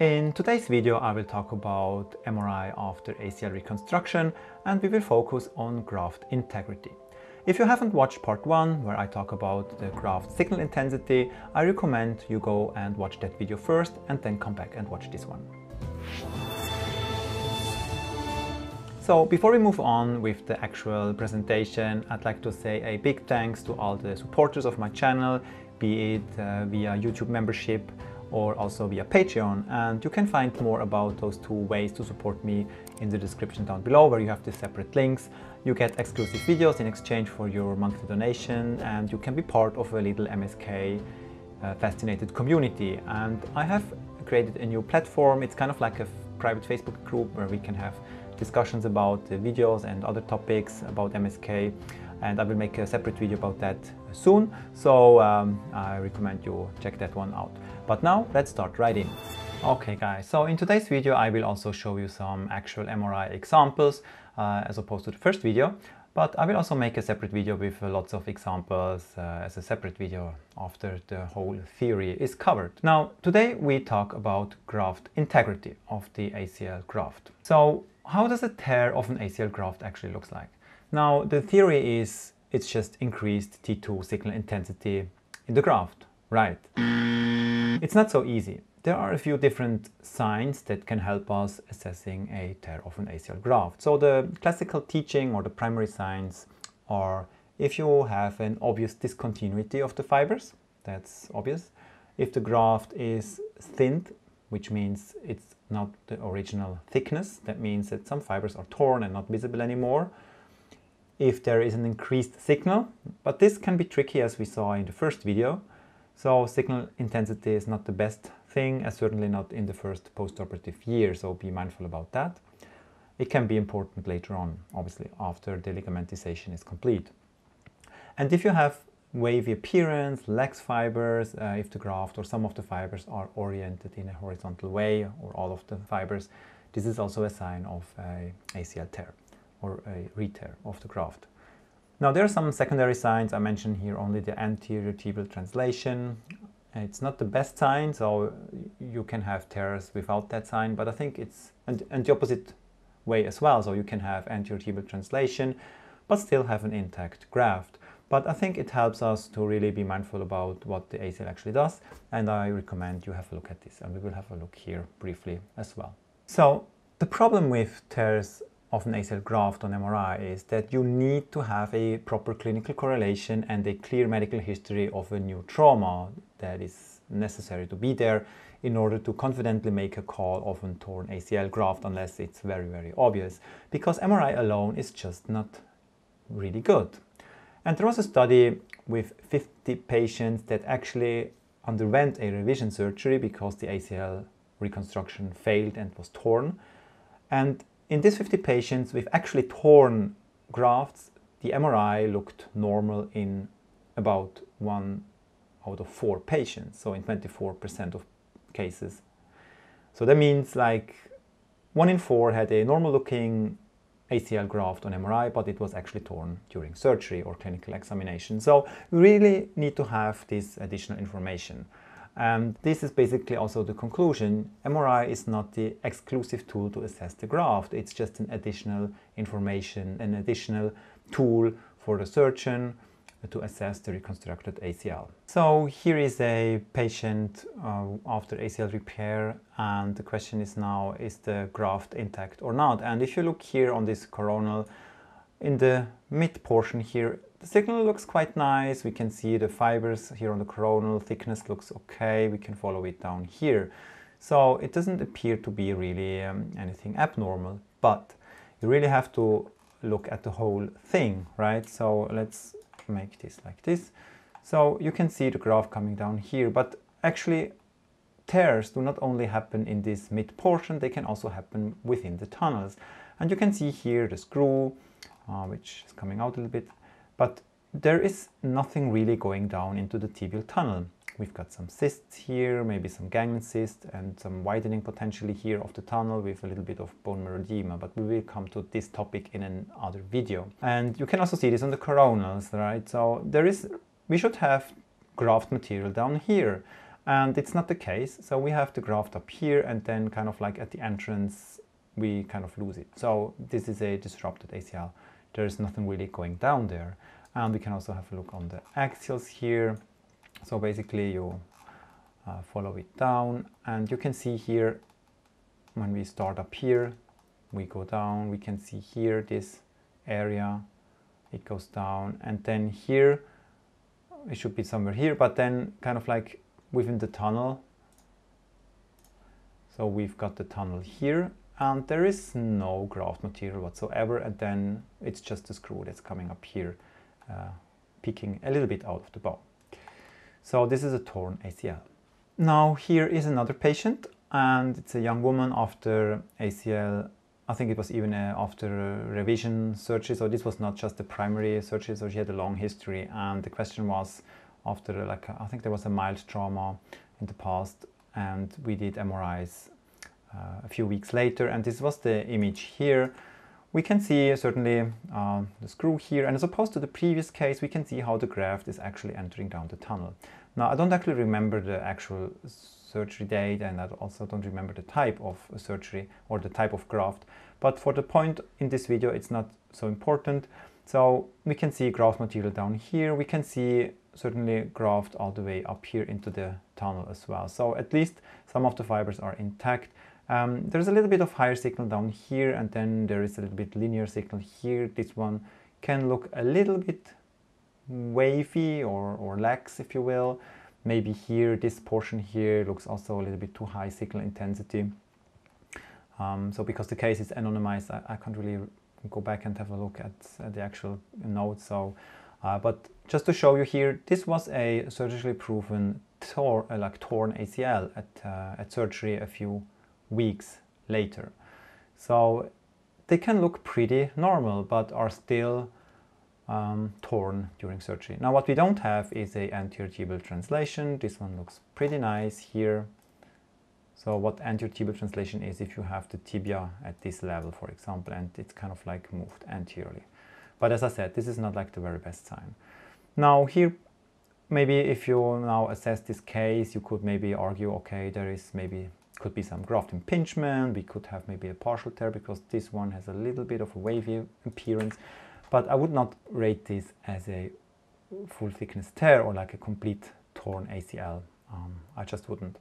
In today's video I will talk about MRI after ACL reconstruction and we will focus on graft integrity. If you haven't watched part 1 where I talk about the graft signal intensity, I recommend you go and watch that video first and then come back and watch this one. So before we move on with the actual presentation, I'd like to say a big thanks to all the supporters of my channel, be it uh, via YouTube membership or also via Patreon. And you can find more about those two ways to support me in the description down below where you have the separate links. You get exclusive videos in exchange for your monthly donation and you can be part of a little MSK uh, fascinated community. And I have created a new platform. It's kind of like a private Facebook group where we can have discussions about the videos and other topics about MSK and I will make a separate video about that soon so um, I recommend you check that one out. But now let's start right in. Okay guys, so in today's video I will also show you some actual MRI examples uh, as opposed to the first video but I will also make a separate video with lots of examples uh, as a separate video after the whole theory is covered. Now today we talk about graft integrity of the ACL graft. So how does a tear of an ACL graft actually looks like? Now, the theory is it's just increased T2 signal intensity in the graft, right? Mm-hmm. It's not so easy. There are a few different signs that can help us assessing a tear of an ACL graft. So the classical teaching or the primary signs are if you have an obvious discontinuity of the fibers, that's obvious. If the graft is thinned, which means it's not the original thickness, that means that some fibers are torn and not visible anymore if there is an increased signal, but this can be tricky as we saw in the first video. So signal intensity is not the best thing, and certainly not in the first postoperative year, so be mindful about that. It can be important later on, obviously, after the ligamentization is complete. And if you have wavy appearance, lax fibers, uh, if the graft or some of the fibers are oriented in a horizontal way, or all of the fibers, this is also a sign of a ACL tear or a re-tear of the graft. Now there are some secondary signs. I mentioned here only the anterior tibial translation. It's not the best sign, so you can have tears without that sign, but I think it's and, and the opposite way as well. So you can have anterior tibial translation, but still have an intact graft. But I think it helps us to really be mindful about what the ACL actually does, and I recommend you have a look at this, and we will have a look here briefly as well. So the problem with tears of ACL graft on MRI is that you need to have a proper clinical correlation and a clear medical history of a new trauma that is necessary to be there in order to confidently make a call of a torn ACL graft unless it's very, very obvious. Because MRI alone is just not really good. And there was a study with 50 patients that actually underwent a revision surgery because the ACL reconstruction failed and was torn. And in these 50 patients with actually torn grafts, the MRI looked normal in about one out of four patients, so in 24% of cases. So that means like one in four had a normal looking ACL graft on MRI, but it was actually torn during surgery or clinical examination. So we really need to have this additional information. And this is basically also the conclusion. MRI is not the exclusive tool to assess the graft. It's just an additional information, an additional tool for the surgeon to assess the reconstructed ACL. So here is a patient uh, after ACL repair and the question is now is the graft intact or not and if you look here on this coronal in the mid portion here the signal looks quite nice. We can see the fibers here on the coronal thickness looks okay. We can follow it down here. So it doesn't appear to be really um, anything abnormal, but you really have to look at the whole thing, right? So let's make this like this. So you can see the graft coming down here, but actually tears do not only happen in this mid portion, they can also happen within the tunnels. And you can see here the screw, uh, which is coming out a little bit, but there is nothing really going down into the tibial tunnel. We've got some cysts here, maybe some ganglion cysts and some widening potentially here of the tunnel with a little bit of bone marrow edema, but we will come to this topic in another video. And you can also see this on the coronals, right? So there is, we should have graft material down here. And it's not the case. So we have the graft up here and then kind of like at the entrance, we kind of lose it. So this is a disrupted ACL. There's nothing really going down there. And we can also have a look on the axials here. So basically you uh, follow it down and you can see here when we start up here, we go down, we can see here this area, it goes down and then here, it should be somewhere here, but then kind of like within the tunnel. So we've got the tunnel here and there is no graft material whatsoever and then it's just a screw that's coming up here, uh, peeking a little bit out of the bone. So this is a torn ACL. Now here is another patient and it's a young woman after ACL I think it was even uh, after revision surgery, so this was not just the primary surgery, so she had a long history. And the question was, after like I think there was a mild trauma in the past, and we did MRIs uh, a few weeks later, and this was the image here. We can see certainly uh, the screw here, and as opposed to the previous case, we can see how the graft is actually entering down the tunnel. Now, I don't actually remember the actual surgery date and I also don't remember the type of surgery or the type of graft. But for the point in this video, it's not so important. So we can see graft material down here. We can see certainly graft all the way up here into the tunnel as well. So at least some of the fibers are intact. Um, there's a little bit of higher signal down here and then there is a little bit linear signal here. This one can look a little bit wavy or, or lax if you will. Maybe here, this portion here looks also a little bit too high signal intensity. Um, so because the case is anonymized, I, I, can't really go back and have a look at, at the actual notes. So, uh, but just to show you here, this was a surgically proven tor like torn ACL at, uh, at surgery a few weeks later. So they can look pretty normal, but are still um, torn during surgery. Now what we don't have is a anterior tibial translation. This one looks pretty nice here. So what anterior tibial translation is if you have the tibia at this level, for example, and it's kind of like moved anteriorly. But as I said, this is not like the very best sign. Now here, maybe if you now assess this case, you could maybe argue, okay, there is maybe could be some graft impingement. We could have maybe a partial tear because this one has a little bit of a wavy appearance. But I would not rate this as a full thickness tear or like a complete torn ACL. Um, I just wouldn't.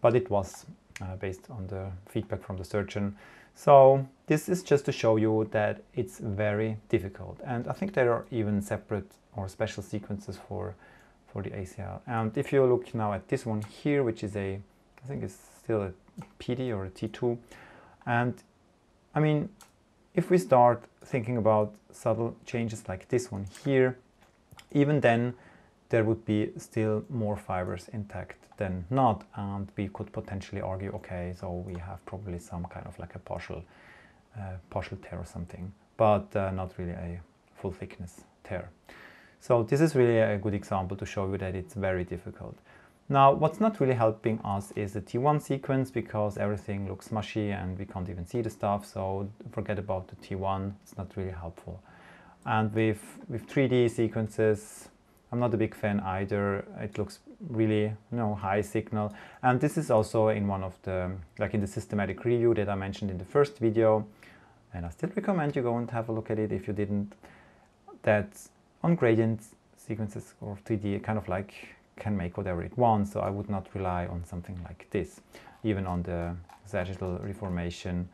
But it was uh, based on the feedback from the surgeon. So this is just to show you that it's very difficult. And I think there are even separate or special sequences for, for the ACL. And if you look now at this one here, which is a, I think it's still a PD or a T2. And I mean, if we start thinking about subtle changes like this one here, even then there would be still more fibers intact than not and we could potentially argue okay so we have probably some kind of like a partial uh, partial tear or something but uh, not really a full thickness tear so this is really a good example to show you that it's very difficult now, what's not really helping us is the T1 sequence because everything looks mushy and we can't even see the stuff. So forget about the T1, it's not really helpful. And with, with 3D sequences, I'm not a big fan either. It looks really, you know, high signal. And this is also in one of the, like in the systematic review that I mentioned in the first video. And I still recommend you go and have a look at it if you didn't. That on gradient sequences or 3D kind of like can make whatever it wants, so I would not rely on something like this. Even on the sagittal reformation,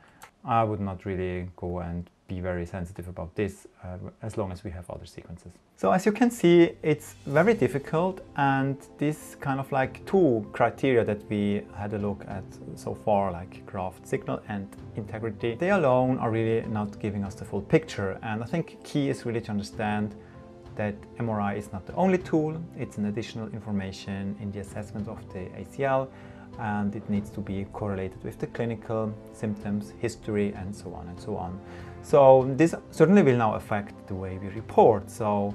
I would not really go and be very sensitive about this uh, as long as we have other sequences. So as you can see, it's very difficult and this kind of like two criteria that we had a look at so far, like graft signal and integrity, they alone are really not giving us the full picture. And I think key is really to understand that MRI is not the only tool, it's an additional information in the assessment of the ACL and it needs to be correlated with the clinical symptoms, history and so on and so on. So this certainly will now affect the way we report. So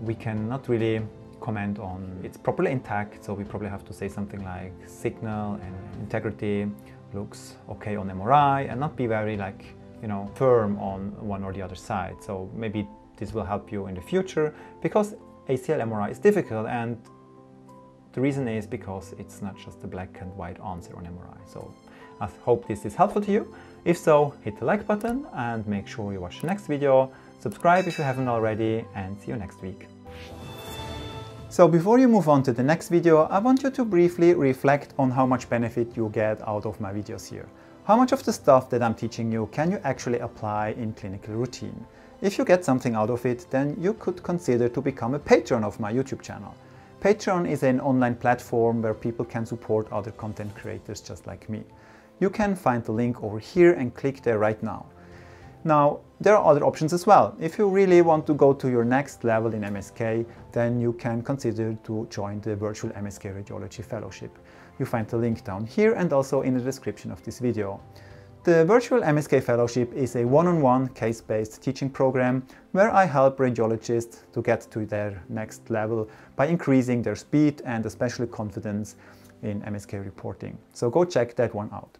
we cannot really comment on it's properly intact, so we probably have to say something like signal and integrity looks okay on MRI and not be very like, you know, firm on one or the other side. So maybe this will help you in the future because ACL MRI is difficult and The reason is because it's not just a black and white answer on MRI. So I hope this is helpful to you. If so, hit the like button and make sure you watch the next video. Subscribe if you haven't already and see you next week. So before you move on to the next video, I want you to briefly reflect on how much benefit you get out of my videos here. How much of the stuff that I'm teaching you can you actually apply in clinical routine? If you get something out of it, then you could consider to become a patron of my YouTube channel. Patreon is an online platform where people can support other content creators just like me. You can find the link over here and click there right now. Now, there are other options as well. If you really want to go to your next level in MSK, then you can consider to join the virtual MSK Radiology Fellowship. You find the link down here and also in the description of this video. The Virtual MSK Fellowship is a one-on-one case-based teaching program where I help radiologists to get to their next level by increasing their speed and especially confidence in MSK reporting. So go check that one out.